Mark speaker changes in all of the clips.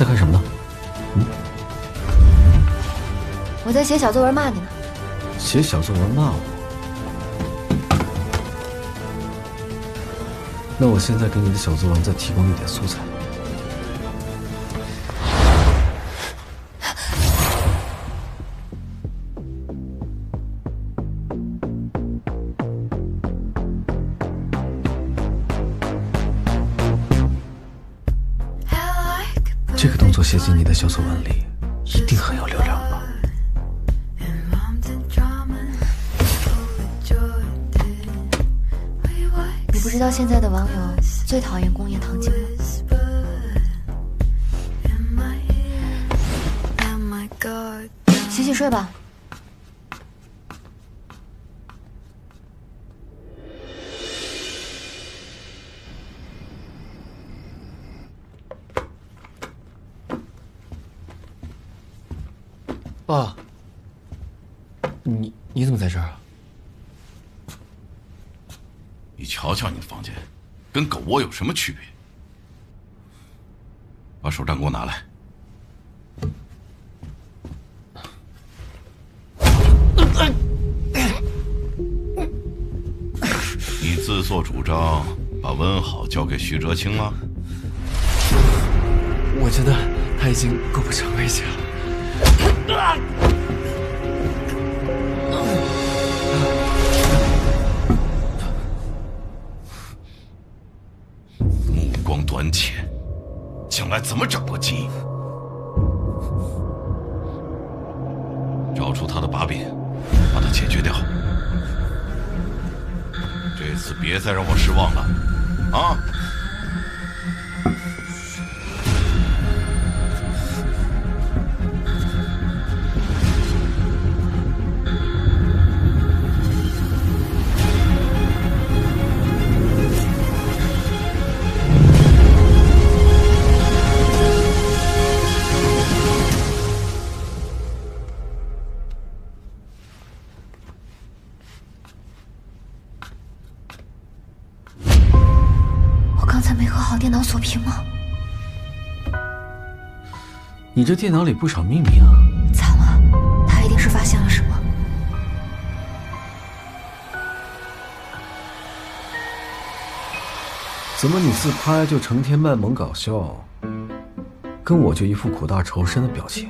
Speaker 1: 在干什么呢？嗯，
Speaker 2: 我在写小作文骂你呢。
Speaker 1: 写小作文骂我？那我现在给你的小作文再提供一点素材。小作文里，一定很有流量吧？
Speaker 2: 你不知道现在的网友最讨厌工业糖精吗？洗洗睡吧。
Speaker 3: 爸，你你怎么在这儿啊？
Speaker 4: 你瞧瞧你的房间，跟狗窝有什么区别？把手杖给我拿来。你自作主张把温好交给徐哲清了？
Speaker 3: 我觉得他已经够不上威胁了。
Speaker 4: 目光短浅，将来怎么掌握经营？找出他的把柄，把他解决掉。这次别再让我失望了，啊！
Speaker 1: 你这电脑里不少秘密啊！
Speaker 2: 惨了，他一定是发现了什么。
Speaker 1: 怎么你自拍就成天卖萌搞笑，跟我就一副苦大仇深的表情？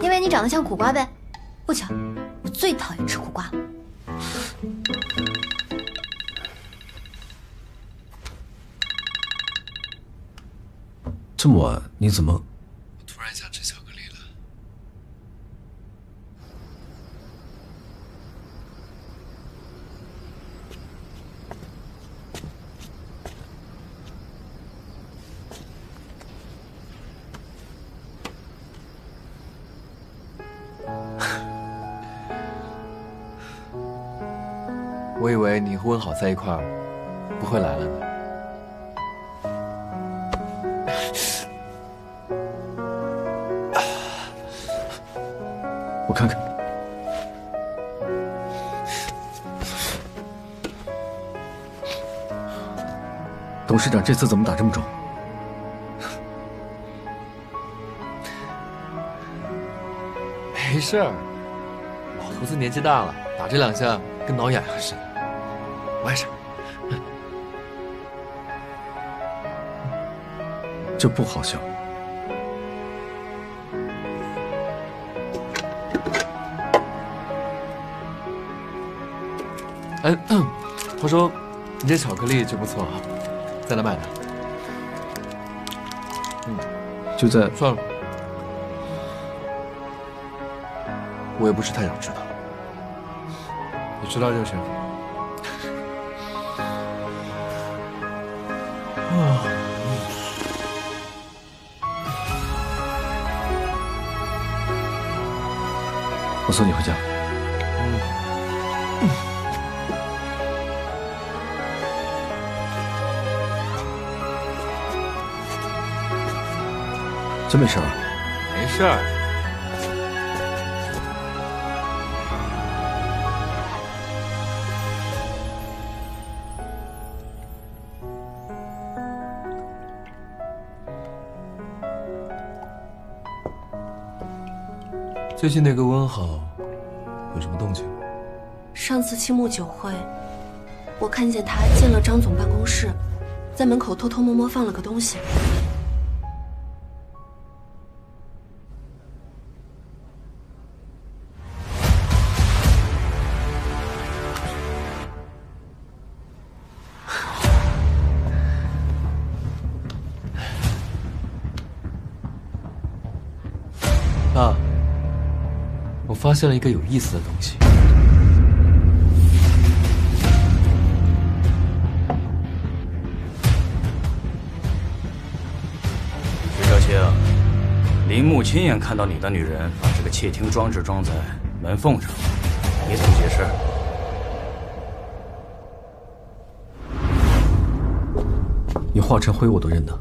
Speaker 2: 因为你长得像苦瓜呗。不巧，我最讨厌吃苦瓜了。
Speaker 1: 这么晚你怎么？
Speaker 3: 我突然想吃巧克力了。我以为你和温好在一块儿，不会来了呢。
Speaker 1: 我看看。董事长这次怎么打这么重？
Speaker 3: 没事儿，老头子年纪大了，打这两下跟挠痒痒似的，没事。
Speaker 1: 这不好笑。
Speaker 3: 哎，话说你这巧克力就不错啊，在哪买的？
Speaker 1: 嗯，就在
Speaker 3: 算了，我也不是太想知道，你知道就行。啊。
Speaker 1: 我送你回家。真没事，
Speaker 3: 没事儿。最近那个温好有什么动静？
Speaker 5: 上次青木酒会，我看见他进了张总办公室，在门口偷偷摸摸放了个东西。
Speaker 3: 发现了一个有意思的东西。
Speaker 6: 徐哲清，林木亲眼看到你的女人把这个窃听装置装在门缝上，你怎么解释？
Speaker 1: 你化成灰我都认得，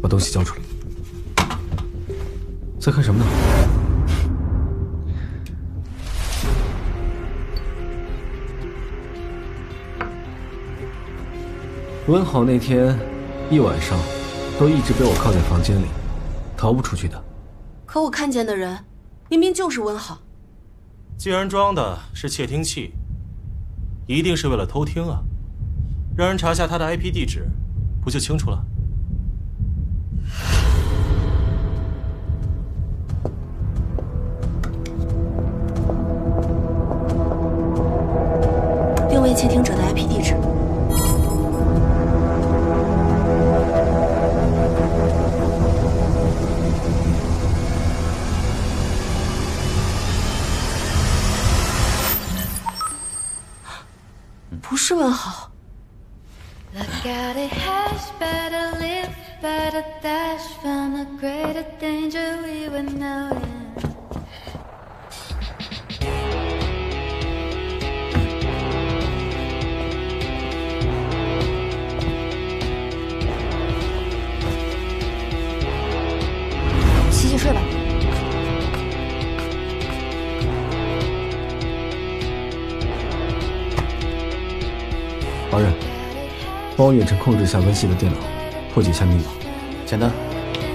Speaker 1: 把东西交出来。在看什么呢？温好那天一晚上都一直被我铐在房间里，逃不出去的。
Speaker 5: 可我看见的人，明明就是温好。
Speaker 7: 既然装的是窃听器，一定是为了偷听啊！让人查下他的 IP 地址，不就清楚了？
Speaker 5: 定位窃听者的 IP 地址。
Speaker 8: Dash from
Speaker 1: 我远程控制一下温系的电脑，破解一下密码。
Speaker 6: 简单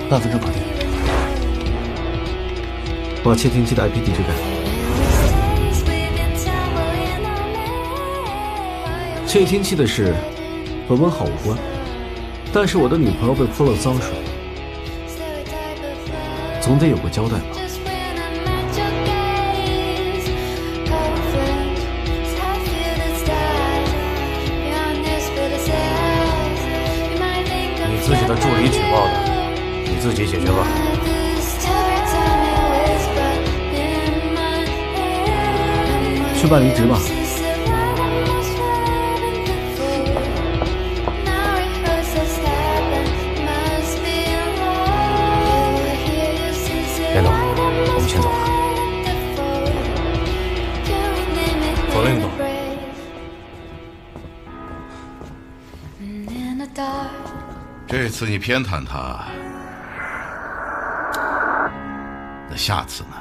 Speaker 6: 半分钟搞定。
Speaker 1: 把窃听器的 ip 地址改。了窃听器的事和温好无关。但是我的女朋友被泼了脏水总得有个交代吧。
Speaker 6: 自己的助理举报的，你自己解决吧。
Speaker 1: 去办离职吧。
Speaker 6: 严总，我们先走了。
Speaker 7: 走
Speaker 8: 了，严总。
Speaker 4: 这次你偏袒他，那下次呢？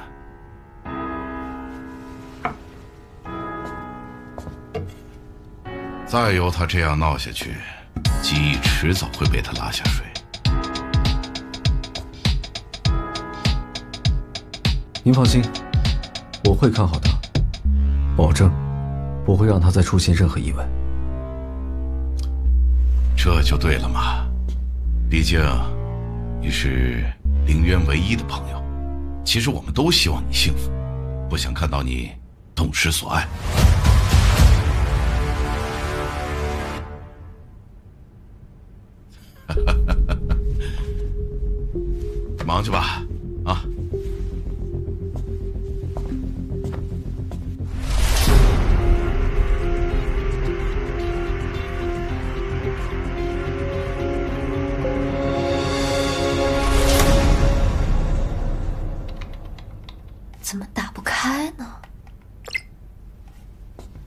Speaker 4: 再由他这样闹下去，记忆迟早会被他拉下水。
Speaker 1: 您放心，我会看好他，保证不会让他再出现任何意外。
Speaker 4: 这就对了嘛，毕竟你是凌渊唯一的朋友。其实我们都希望你幸福，不想看到你痛失所爱。忙去吧，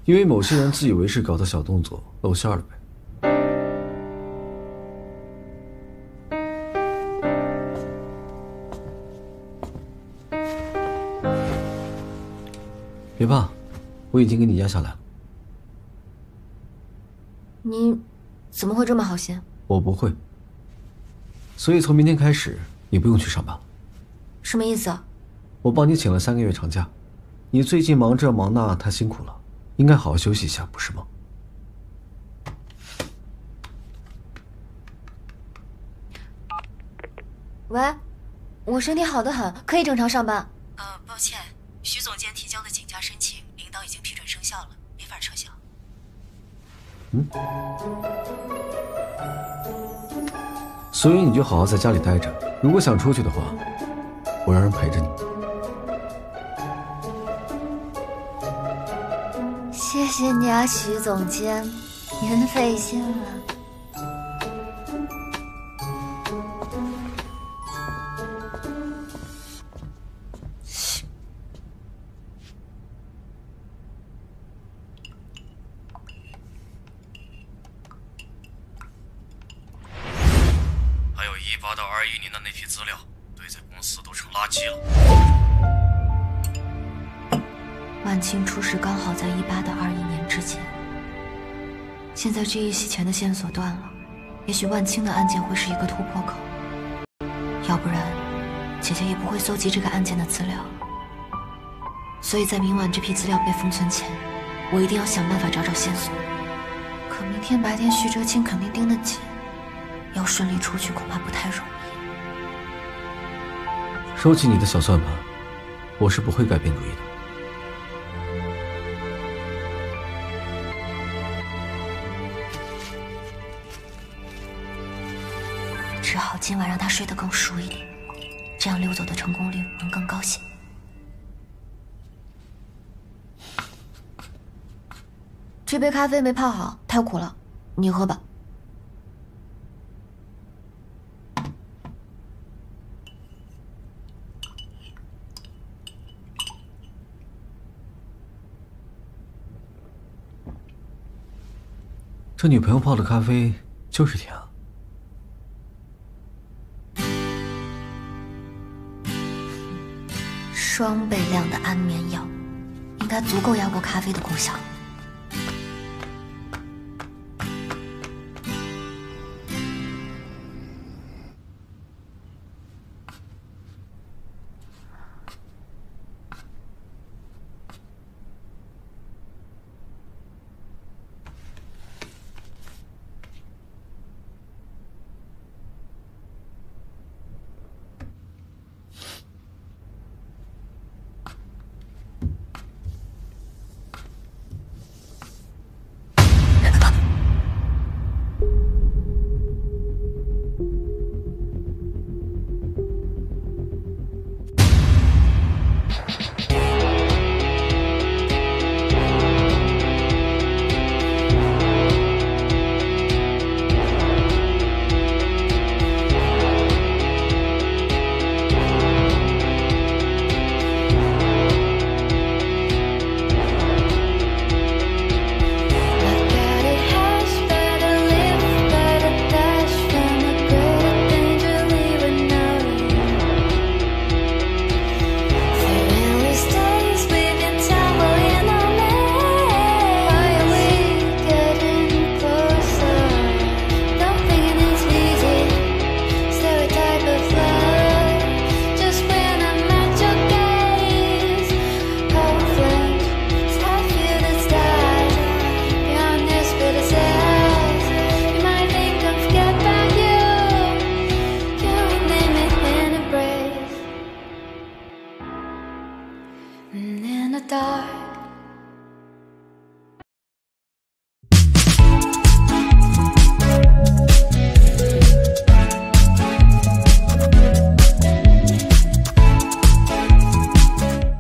Speaker 1: 因为某些人自以为是，搞的小动作露馅了呗。别怕，我已经给你压下来了。
Speaker 2: 你怎么会这么好心？
Speaker 1: 我不会，所以从明天开始，你不用去上班了。
Speaker 2: 什么意思啊？
Speaker 1: 我帮你请了三个月长假，你最近忙这忙那，太辛苦了，应该好好休息一下，不是吗？
Speaker 2: 喂，我身体好的很，可以正常上班。
Speaker 6: 呃，抱歉，徐总监提交的请假申请，领导已经批准生效了，没法撤销。
Speaker 1: 嗯所以你就好好在家里待着，如果想出去的话，我让人陪着你。
Speaker 2: 谢谢你啊，徐总监，您费心了。
Speaker 6: 现在这一洗钱的线索断了，也许万青的案件会是一个突破口。要不然，姐姐也不会搜集这个案件的资料。所以在明晚这批资料被封存前，我一定要想办法找找线索。可明天白天徐哲清肯定盯得紧，要顺利出去恐怕不太容易。
Speaker 1: 收起你的小算盘，我是不会改变主意的。
Speaker 6: 只好今晚让他睡得更熟一点，这样溜走的成功率能更高些。
Speaker 2: 这杯咖啡没泡好，太苦了，你喝吧。
Speaker 1: 这女朋友泡的咖啡就是甜啊。
Speaker 6: 双倍量的安眠药，应该足够压过咖啡的功效。